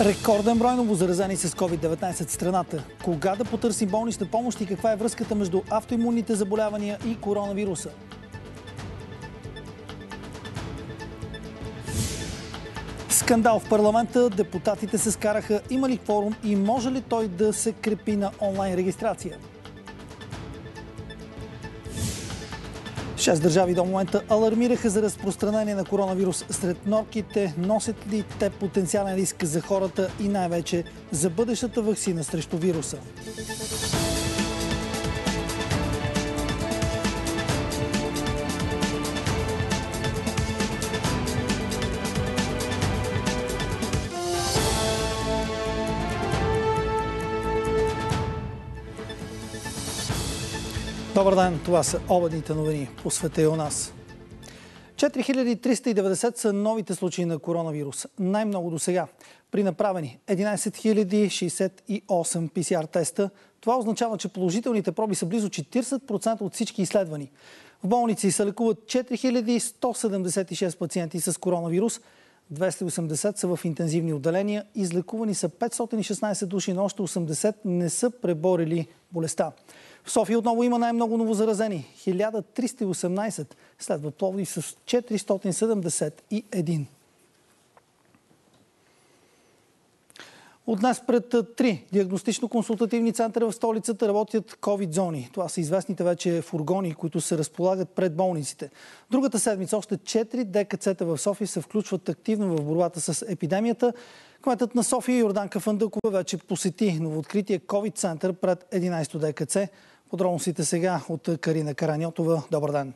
Рекорден брой новозаразени с COVID-19 в страната. Кога да потърсим болнична помощ и каква е връзката между автоимунните заболявания и коронавируса? Скандал в парламента. Депутатите се скараха има ли форум и може ли той да се крепи на онлайн регистрация? Шест държави до момента алармираха за разпространение на коронавирус сред норките. Носят ли те потенциален риск за хората и най-вече за бъдещата вакцина срещу вируса? Добър ден, това са обедните новини по света и у нас. 4390 са новите случаи на коронавирус. Най-много до сега. При направени 11068 PCR теста, това означава, че положителните проби са близо 40% от всички изследвани. В болници се лекуват 4176 пациенти с коронавирус, 280 са в интензивни отделения, излекувани са 516 души, но още 80 не са преборили болестта. В София отново има най-много новозаразени. 1318 следва Пловдив с 471. От днес пред три диагностично-консултативни центъра в столицата работят COVID-зони. Това са известните вече фургони, които се разполагат пред болниците. Другата седмица още 4 ДКЦ-та в София се включват активно в борбата с епидемията. Кметът на София Йорданка Фандъкова вече посети новооткрития COVID-център пред 11-то ДКЦ. Подробностите сега от Карина Караньотова. Добър ден!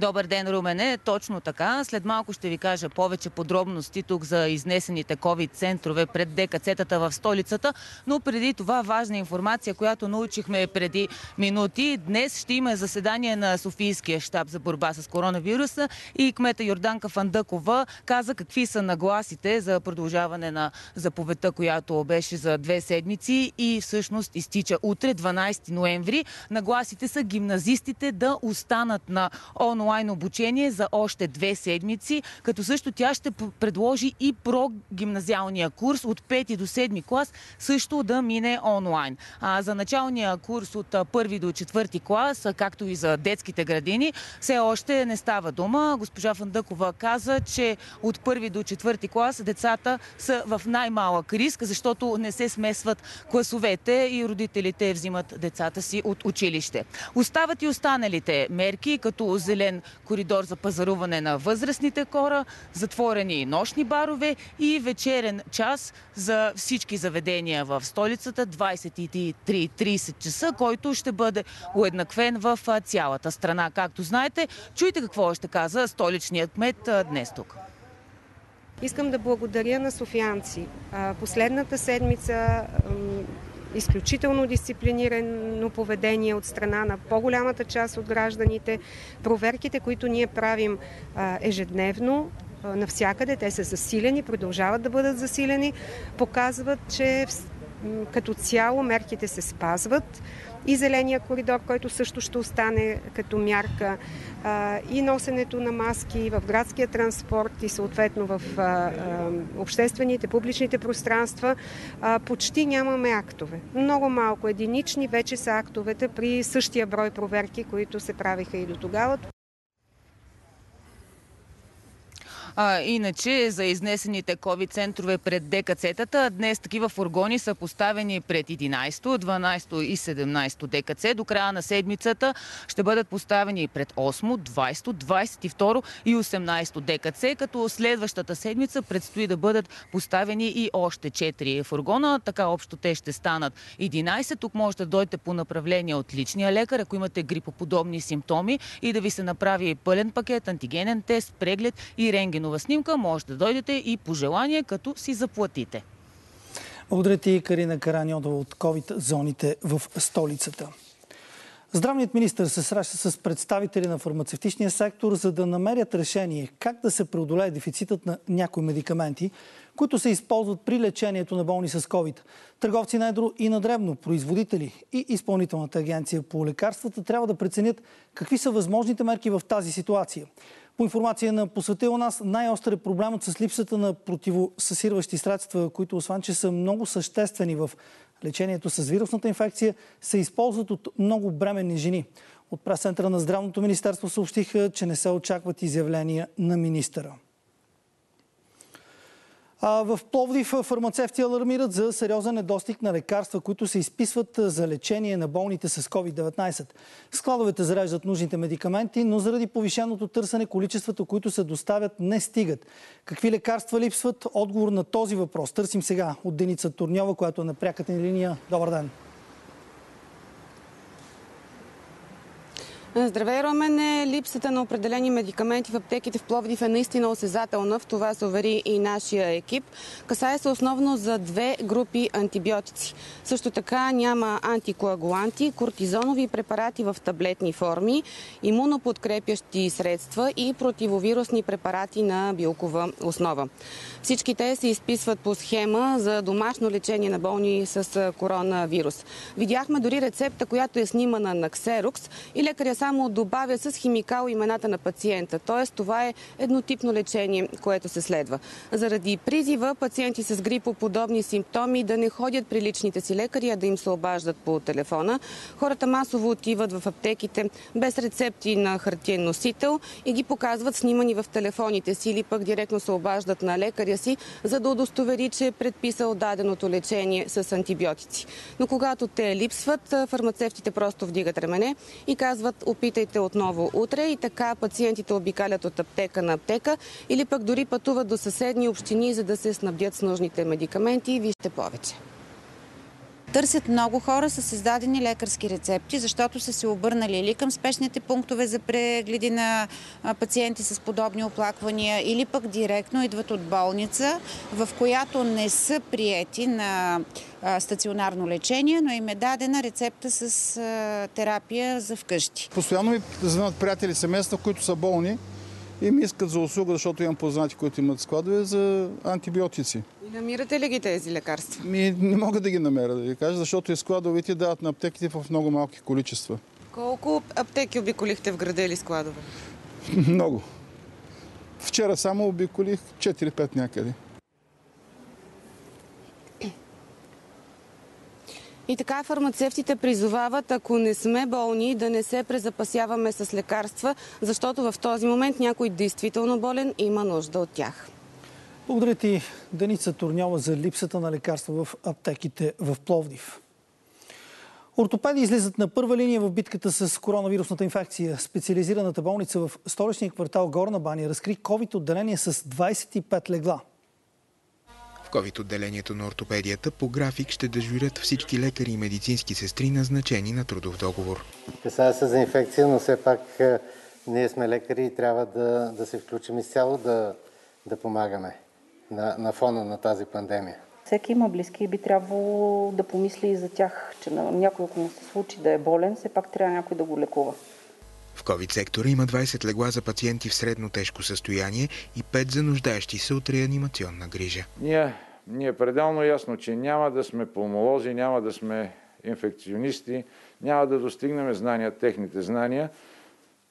Добър ден, Румене. Точно така. След малко ще ви кажа повече подробности тук за изнесените COVID-центрове пред ДКЦ-тата в столицата. Но преди това важна информация, която научихме преди минути. Днес ще има заседание на Софийския щаб за борба с коронавируса и кмета Йорданка Фандъкова каза какви са нагласите за продължаване на заповедта, която беше за две седмици и всъщност изтича утре, 12 ноември. Нагласите са гимназистите да останат на онлайн онлайн обучение за още две седмици, като също тя ще предложи и прогимназиалния курс от 5 до 7 клас също да мине онлайн. А за началния курс от 1 до 4 клас, както и за детските градини, все още не става дума. Госпожа Фандъкова каза, че от 1 до 4 клас децата са в най-малък риск, защото не се смесват класовете и родителите взимат децата си от училище. Остават и останалите мерки, като зелен коридор за пазаруване на възрастните хора, затворени нощни барове и вечерен час за всички заведения в столицата 23.30 часа, който ще бъде уеднаквен в цялата страна. Както знаете, чуйте какво ще каза столичният кмет днес тук. Искам да благодаря на софианци. Последната седмица изключително дисциплинирано поведение от страна на по-голямата част от гражданите. Проверките, които ние правим ежедневно, навсякъде, те са засилени, продължават да бъдат засилени, показват, че като цяло мерките се спазват и зеления коридор, който също ще остане като мярка, и носенето на маски в градския транспорт и съответно в обществените, публичните пространства, почти нямаме актове. Много малко единични вече са актовете при същия брой проверки, които се правиха и до тогава. А, иначе за изнесените COVID-центрове пред ДКЦ-тата, днес такива фургони са поставени пред 11-то, 12-то и 17-то ДКЦ. До края на седмицата ще бъдат поставени пред 8-то, 20-то, 22-то и 18-то ДКЦ, като следващата седмица предстои да бъдат поставени и още 4 фургона. Така общо те ще станат 11. Тук можете да дойдете по направление от личния лекар, ако имате грипоподобни симптоми и да ви се направи пълен пакет, антигенен тест, преглед и рентгенова рентгенова снимка, може да дойдете и по желание, като си заплатите. Благодаря ти, Карина Караниодова от COVID-зоните в столицата. Здравният министр се среща с представители на фармацевтичния сектор, за да намерят решение как да се преодолее дефицитът на някои медикаменти, които се използват при лечението на болни с COVID. Търговци на едро и на дребно, производители и изпълнителната агенция по лекарствата трябва да преценят какви са възможните мерки в тази ситуация. По информация на посветила нас, най-остър е проблемът с липсата на противосъсирващи средства, които освен, че са много съществени в лечението с вирусната инфекция, се използват от много бременни жени. От прес-центъра на Здравното министерство съобщиха, че не се очакват изявления на министъра. В Пловдив фармацевти алармират за сериозен недостиг на лекарства, които се изписват за лечение на болните с COVID-19. Складовете зареждат нужните медикаменти, но заради повишеното търсене количествата, които се доставят, не стигат. Какви лекарства липсват? Отговор на този въпрос търсим сега от Деница Турньова, която е на пряката ни линия. Добър ден! Здравей, Ромене! Липсата на определени медикаменти в аптеките в Пловдив е наистина осезателна. В това се увери и нашия екип. Касае се основно за две групи антибиотици. Също така няма антикоагуланти, кортизонови препарати в таблетни форми, имуноподкрепящи средства и противовирусни препарати на билкова основа. Всички те се изписват по схема за домашно лечение на болни с коронавирус. Видяхме дори рецепта, която е снимана на Ксерокс и лекаря само добавя с химикал имената на пациента. Т.е. това е еднотипно лечение, което се следва. Заради призива пациенти с грипоподобни симптоми да не ходят при личните си лекари, а да им се обаждат по телефона, хората масово отиват в аптеките без рецепти на хартиен носител и ги показват снимани в телефоните си или пък директно се обаждат на лекаря си, за да удостовери, че е предписал даденото лечение с антибиотици. Но когато те липсват, фармацевтите просто вдигат рамене и казват опитайте отново утре и така пациентите обикалят от аптека на аптека или пък дори пътуват до съседни общини, за да се снабдят с нужните медикаменти. Вижте повече. Търсят много хора с издадени лекарски рецепти, защото са се обърнали или към спешните пунктове за прегледи на пациенти с подобни оплаквания, или пък директно идват от болница, в която не са приети на стационарно лечение, но им е дадена рецепта с терапия за вкъщи. Постоянно ми звънат приятели семейства, които са болни и ми искат за услуга, защото имам познати, които имат складове за антибиотици. Намирате ли ги тези лекарства? Ми, не мога да ги намеря, да ви кажа, защото и складовете дават на аптеките в много малки количества. Колко аптеки обиколихте в града или складове? много. Вчера само обиколих 4-5 някъде. И така фармацевтите призовават, ако не сме болни, да не се презапасяваме с лекарства, защото в този момент някой действително болен има нужда от тях. Благодаря ти, Деница Турньова, за липсата на лекарства в аптеките в Пловдив. Ортопеди излизат на първа линия в битката с коронавирусната инфекция. Специализираната болница в столичния квартал Горна баня разкри COVID-отделение с 25 легла. В COVID-отделението на ортопедията по график ще дежурят всички лекари и медицински сестри, назначени на трудов договор. Касае се за инфекция, но все пак е, ние сме лекари и трябва да, да се включим изцяло да, да помагаме на, на фона на тази пандемия. Всеки има близки и би трябвало да помисли и за тях, че на някой, ако му се случи да е болен, все пак трябва някой да го лекува. В COVID сектора има 20 легла за пациенти в средно тежко състояние и 5 за нуждаещи се от реанимационна грижа. Ние, ние е пределно ясно, че няма да сме пулмолози, няма да сме инфекционисти, няма да достигнем знания, техните знания,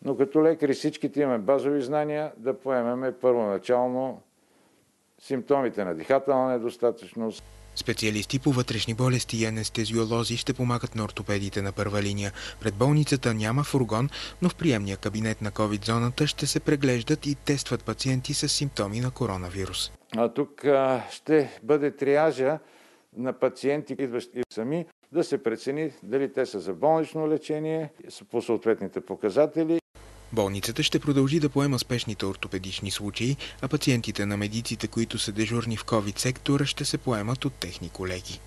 но като лекари всичките имаме базови знания да поемеме първоначално симптомите на дихателна недостатъчност. Специалисти по вътрешни болести и анестезиолози ще помагат на ортопедите на първа линия. Пред болницата няма фургон, но в приемния кабинет на COVID-зоната ще се преглеждат и тестват пациенти с симптоми на коронавирус. А тук а, ще бъде триажа на пациенти, идващи сами, да се прецени дали те са за болнично лечение по съответните показатели Болницата ще продължи да поема спешните ортопедични случаи, а пациентите на медиците, които са дежурни в COVID сектора, ще се поемат от техни колеги.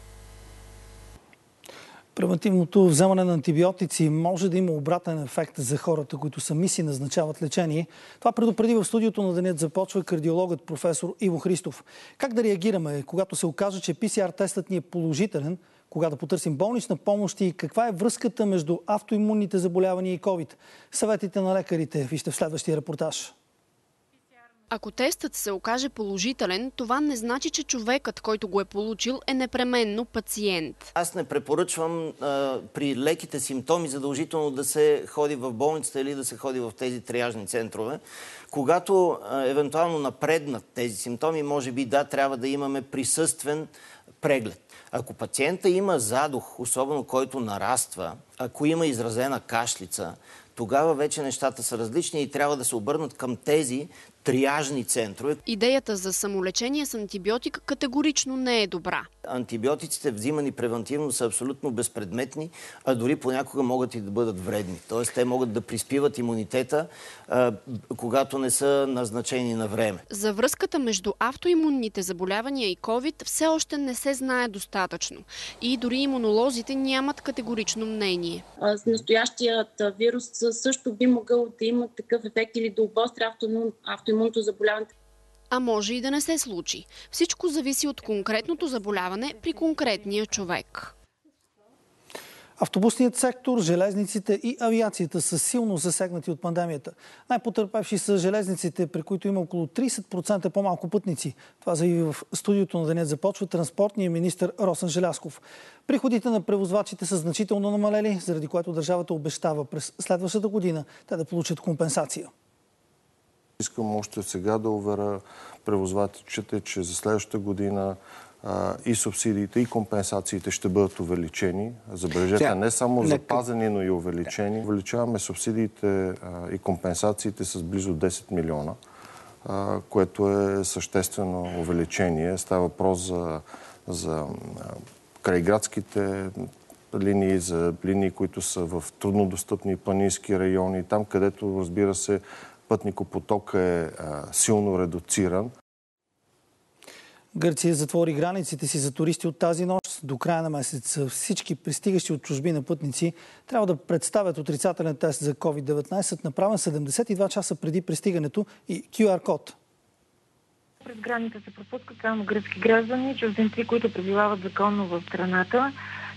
Превентивното вземане на антибиотици може да има обратен ефект за хората, които сами си назначават лечение. Това предупреди в студиото на денят започва кардиологът професор Иво Христов. Как да реагираме, когато се окаже, че PCR тестът ни е положителен, Кога да потърсим болнична помощ и каква е връзката между автоимунните заболявания и COVID? Съветите на лекарите вижте в следващия репортаж. Ако тестът се окаже положителен, това не значи, че човекът, който го е получил, е непременно пациент. Аз не препоръчвам а, при леките симптоми задължително да се ходи в болницата или да се ходи в тези триажни центрове. Когато а, евентуално напреднат тези симптоми, може би да, трябва да имаме присъствен преглед. Ако пациента има задух, особено който нараства, ако има изразена кашлица, тогава вече нещата са различни и трябва да се обърнат към тези триажни центрове. Идеята за самолечение с антибиотик категорично не е добра. Антибиотиците, взимани превентивно, са абсолютно безпредметни, а дори понякога могат и да бъдат вредни. Тоест, те могат да приспиват имунитета, когато не са назначени на време. За връзката между автоимунните заболявания и COVID все още не се знае достатъчно. И дори имунолозите нямат категорично мнение. Настоящият вирус също би могъл да има такъв ефект или да обостря автоимунното заболяване а може и да не се случи. Всичко зависи от конкретното заболяване при конкретния човек. Автобусният сектор, железниците и авиацията са силно засегнати от пандемията. Най-потърпевши са железниците, при които има около 30% по-малко пътници. Това заяви в студиото на денят започва транспортния министр Росен Желясков. Приходите на превозвачите са значително намалели, заради което държавата обещава през следващата година те да получат компенсация. Искам още сега да уверя превозвачите, че за следващата година а, и субсидиите, и компенсациите ще бъдат увеличени. Забележете, не само запазени, но и увеличени. Увеличаваме субсидиите а, и компенсациите с близо 10 милиона, а, което е съществено увеличение. Става въпрос за, за крайградските линии, за линии, които са в труднодостъпни планински райони, там където, разбира се, пътникопоток е силно редуциран. Гърция затвори границите си за туристи от тази нощ. До края на месец всички пристигащи от чужби на пътници трябва да представят отрицателен тест за COVID-19, направен 72 часа преди пристигането и QR-код. През граница се пропускат само гръцки граждани, чужденци, които пребивават законно в страната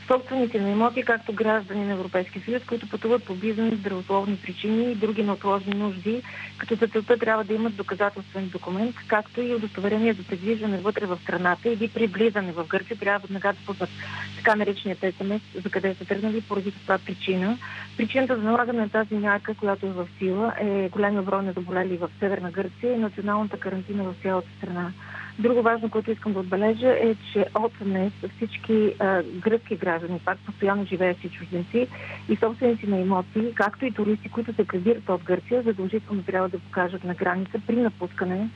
собственици на имоти, както граждани на Европейския съюз, които пътуват по бизнес, здравословни причини и други неотложни нужди, като за целта трябва да имат доказателствен документ, както и удостоверение за предвиждане вътре в страната или при влизане в Гърция трябва веднага да пуснат така нареченият СМС, за къде са тръгнали поради каква причина. Причината за налагане на тази мярка, която е в сила, е големия брой на заболели в Северна Гърция и националната карантина в цялата страна. Друго важно, което искам да отбележа е, че от днес всички а, гръцки граждани, пак постоянно живеещи чужденци и собственици на имоти, както и туристи, които се прибират от Гърция, задължително трябва да покажат на граница при напускане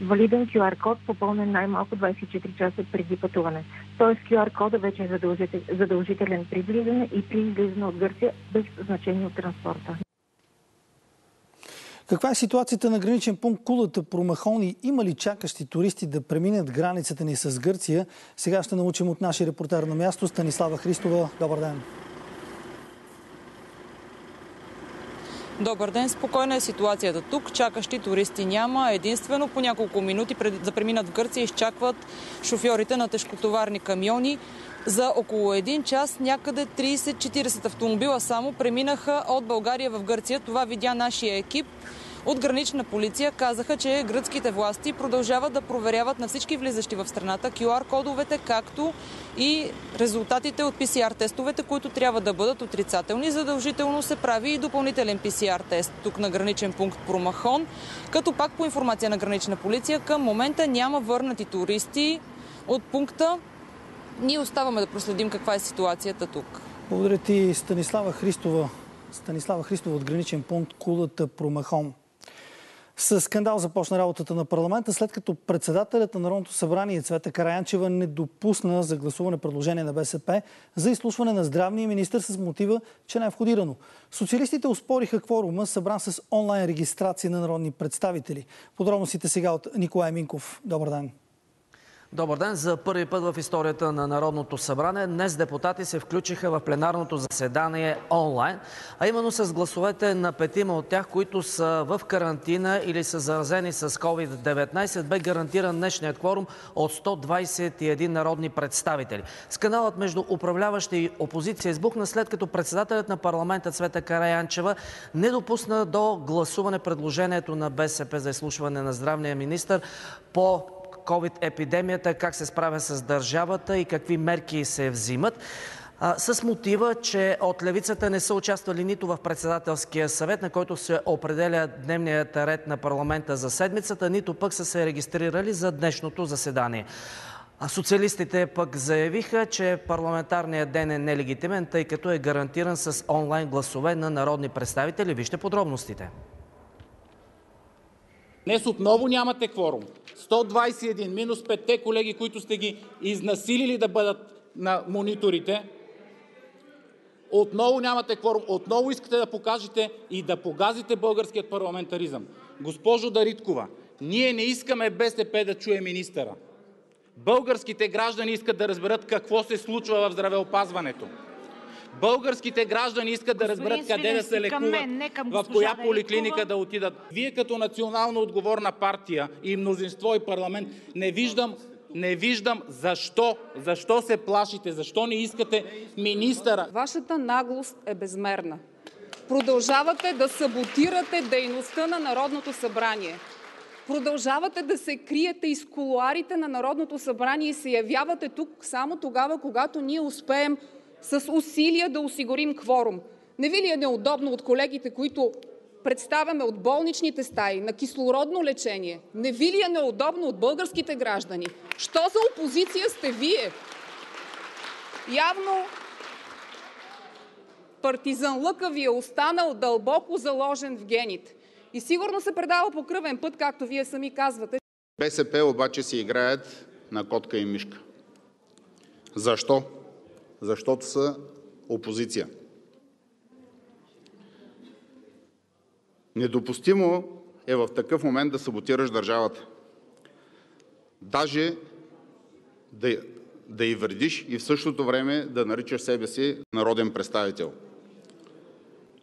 валиден QR-код, попълнен най-малко 24 часа преди пътуване. Тоест QR-кода вече е задължителен при влизане и при излизане от Гърция без значение от транспорта. Каква е ситуацията на граничен пункт Кулата Промахони? Има ли чакащи туристи да преминат границата ни с Гърция? Сега ще научим от нашия репортер на място Станислава Христова. Добър ден! Добър ден, спокойна е ситуацията тук. Чакащи туристи няма. Единствено по няколко минути преди да преминат в Гърция изчакват шофьорите на тежкотоварни камиони. За около един час някъде 30-40 автомобила само преминаха от България в Гърция. Това видя нашия екип. От гранична полиция казаха, че гръцките власти продължават да проверяват на всички влизащи в страната QR-кодовете, както и резултатите от PCR-тестовете, които трябва да бъдат отрицателни. Задължително се прави и допълнителен PCR-тест тук на граничен пункт Промахон, като пак по информация на гранична полиция към момента няма върнати туристи от пункта ние оставаме да проследим каква е ситуацията тук. Благодаря ти, Станислава Христова. Станислава Христова от граничен пункт Кулата Промахон. С скандал започна работата на парламента, след като председателят на Народното събрание Цвета Караянчева не допусна за гласуване предложение на БСП за изслушване на здравния министр с мотива, че не е входирано. Социалистите успориха кворума, събран с онлайн регистрация на народни представители. Подробностите сега от Николай Минков. Добър ден! Добър ден! За първи път в историята на Народното събрание днес депутати се включиха в пленарното заседание онлайн, а именно с гласовете на петима от тях, които са в карантина или са заразени с COVID-19, бе гарантиран днешният кворум от 121 народни представители. Сканалът между управляващи и опозиция избухна след като председателят на парламента Цвета Караянчева не допусна до гласуване предложението на БСП за изслушване на здравния министр по COVID-епидемията, как се справя с държавата и какви мерки се взимат с мотива, че от левицата не са участвали нито в председателския съвет, на който се определя дневният ред на парламента за седмицата, нито пък са се регистрирали за днешното заседание. А социалистите пък заявиха, че парламентарният ден е нелегитимен, тъй като е гарантиран с онлайн гласове на народни представители. Вижте подробностите. Днес отново нямате кворум. 121 минус 5 колеги, които сте ги изнасилили да бъдат на мониторите. Отново нямате кворум. Отново искате да покажете и да погазите българският парламентаризъм. Госпожо Дариткова, ние не искаме БСП да чуе министъра. Българските граждани искат да разберат какво се случва в здравеопазването. Българските граждани искат да разберат къде да се лекуват, в коя поликлиника да отидат. Вие като национално отговорна партия и мнозинство и парламент не виждам не виждам защо, защо се плашите, защо не искате министъра. Вашата наглост е безмерна. Продължавате да саботирате дейността на Народното събрание. Продължавате да се криете из колуарите на Народното събрание и се явявате тук само тогава, когато ние успеем с усилия да осигурим кворум. Не Ви ли е неудобно от колегите, които представяме от болничните стаи на кислородно лечение? Не Ви ли е неудобно от българските граждани? Що за опозиция сте Вие? Явно партизан Лъка Ви е останал дълбоко заложен в гените и сигурно се предава по кръвен път, както Вие сами казвате. БСП обаче си играят на котка и мишка. Защо? Защото са опозиция. Недопустимо е в такъв момент да саботираш държавата. Даже да, й вредиш и в същото време да наричаш себе си народен представител.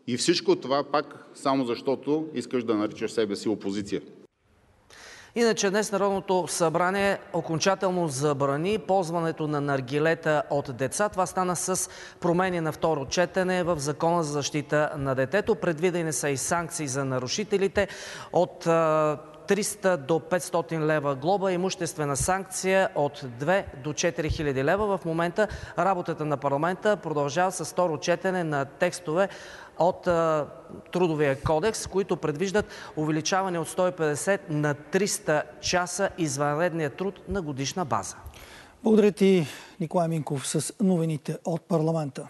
И всичко това пак само защото искаш да наричаш себе си опозиция. Иначе днес Народното събрание окончателно забрани ползването на наргилета от деца. Това стана с промени на второ четене в Закона за защита на детето. Предвидени са и санкции за нарушителите от 300 до 500 лева глоба, имуществена санкция от 2 до 4 хиляди лева. В момента работата на парламента продължава с второ четене на текстове от Трудовия кодекс, които предвиждат увеличаване от 150 на 300 часа извънредния труд на годишна база. Благодаря ти, Николай Минков, с новините от парламента.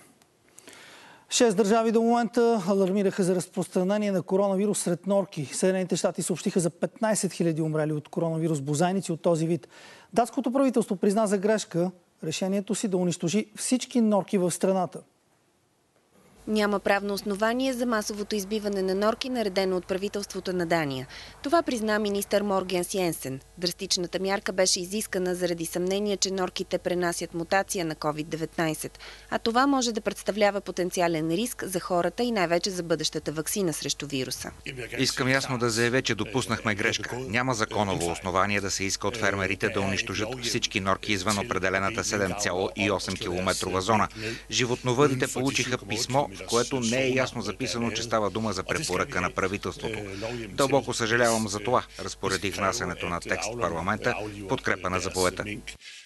Шест държави до момента алармираха за разпространение на коронавирус сред норки. Съединените щати съобщиха за 15 000 умрели от коронавирус бозайници от този вид. Датското правителство призна за грешка решението си да унищожи всички норки в страната. Няма правно основание за масовото избиване на норки, наредено от правителството на Дания. Това призна министър Морген Йенсен. Драстичната мярка беше изискана заради съмнение, че норките пренасят мутация на COVID-19, а това може да представлява потенциален риск за хората и най-вече за бъдещата вакцина срещу вируса. Искам ясно да заявя, че допуснахме грешка. Няма законово основание да се иска от фермерите да унищожат всички норки извън определената 7,8 км зона. Животновъдите получиха писмо, в което не е ясно записано, че става дума за препоръка на правителството. Дълбоко съжалявам за това. Разпоредих внасянето на текст в парламента подкрепа на заповедта.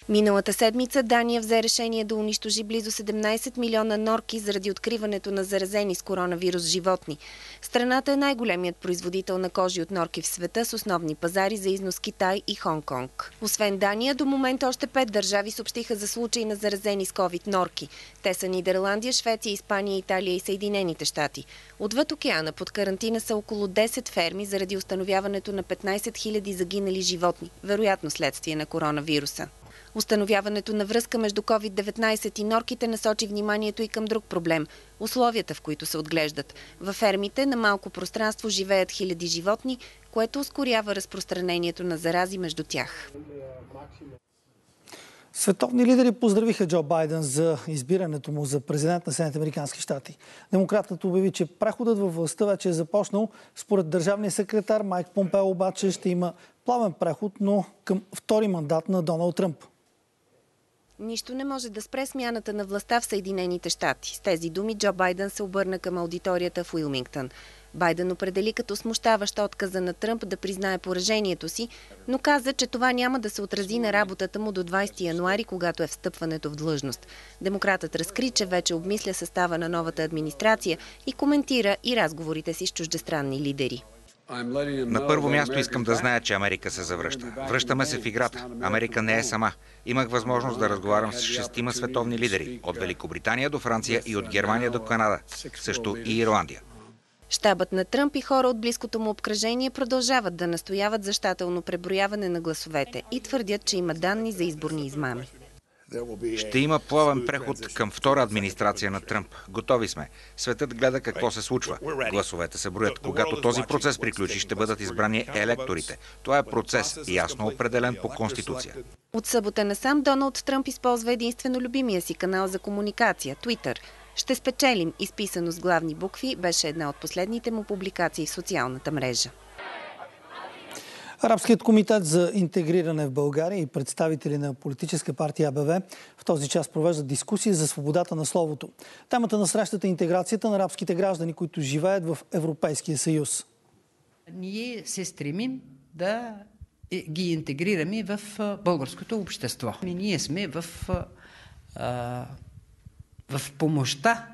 Миналата седмица Дания взе решение да унищожи близо 17 милиона норки заради откриването на заразени с коронавирус животни. Страната е най-големият производител на кожи от норки в света с основни пазари за износ Китай и Хонг-Конг. Освен Дания, до момента още пет държави съобщиха за случаи на заразени с COVID норки. Те са Нидерландия, Швеция, Испания, Италия и Съединените щати. Отвъд океана под карантина са около 10 ферми заради установяването на 15 000 загинали животни, вероятно следствие на коронавируса. Установяването на връзка между COVID-19 и норките насочи вниманието и към друг проблем – условията, в които се отглеждат. Във фермите на малко пространство живеят хиляди животни, което ускорява разпространението на зарази между тях. Световни лидери поздравиха Джо Байден за избирането му за президент на Съединените Американски щати. Демократът обяви, че преходът във властта вече е започнал. Според държавния секретар Майк Помпео обаче ще има плавен преход, но към втори мандат на Доналд Тръмп. Нищо не може да спре смяната на властта в Съединените щати. С тези думи Джо Байден се обърна към аудиторията в Уилмингтън. Байден определи като смущаваща отказа на Тръмп да признае поражението си, но каза, че това няма да се отрази на работата му до 20 януари, когато е встъпването в длъжност. Демократът разкри, че вече обмисля състава на новата администрация и коментира и разговорите си с чуждестранни лидери. На първо място искам да зная, че Америка се завръща. Връщаме се в играта. Америка не е сама. Имах възможност да разговарям с шестима световни лидери. От Великобритания до Франция и от Германия до Канада. Също и Ирландия. Щабът на Тръмп и хора от близкото му обкръжение продължават да настояват за щателно преброяване на гласовете и твърдят, че има данни за изборни измами. Ще има плавен преход към втора администрация на Тръмп. Готови сме. Светът гледа какво се случва. Гласовете се броят. Когато този процес приключи, ще бъдат избрани електорите. Това е процес, ясно определен по Конституция. От събота насам Доналд Тръмп използва единствено любимия си канал за комуникация – Twitter. Ще спечелим, изписано с главни букви, беше една от последните му публикации в социалната мрежа. Арабският комитет за интегриране в България и представители на политическа партия АБВ в този час провеждат дискусия за свободата на словото. Темата на срещата е интеграцията на арабските граждани, които живеят в Европейския съюз. Ние се стремим да ги интегрираме в българското общество. Ние сме в, в помощта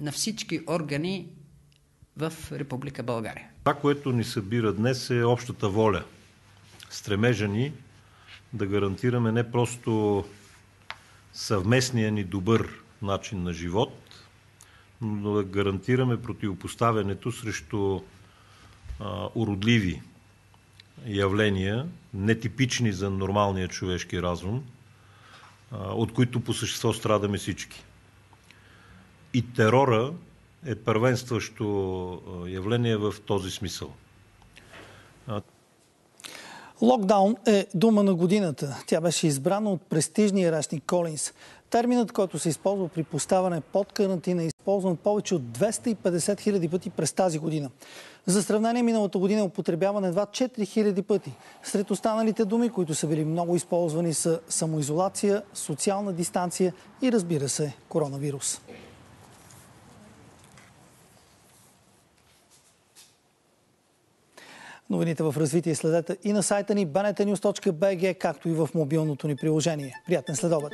на всички органи в Република България. Това, което ни събира днес е общата воля. Стремежа ни да гарантираме не просто съвместния ни добър начин на живот, но да гарантираме противопоставянето срещу а, уродливи явления, нетипични за нормалния човешки разум, а, от които по същество страдаме всички. И терора е първенстващо явление в този смисъл. Локдаун е дума на годината. Тя беше избрана от престижния речник Колинс. Терминът, който се използва при поставане под карантина е използван повече от 250 хиляди пъти през тази година. За сравнение, миналата година е употребяван едва 4 хиляди пъти. Сред останалите думи, които са били много използвани са самоизолация, социална дистанция и разбира се, коронавирус. Новините в развитие следете и на сайта ни bnetnews.bg, както и в мобилното ни приложение. Приятен следобед!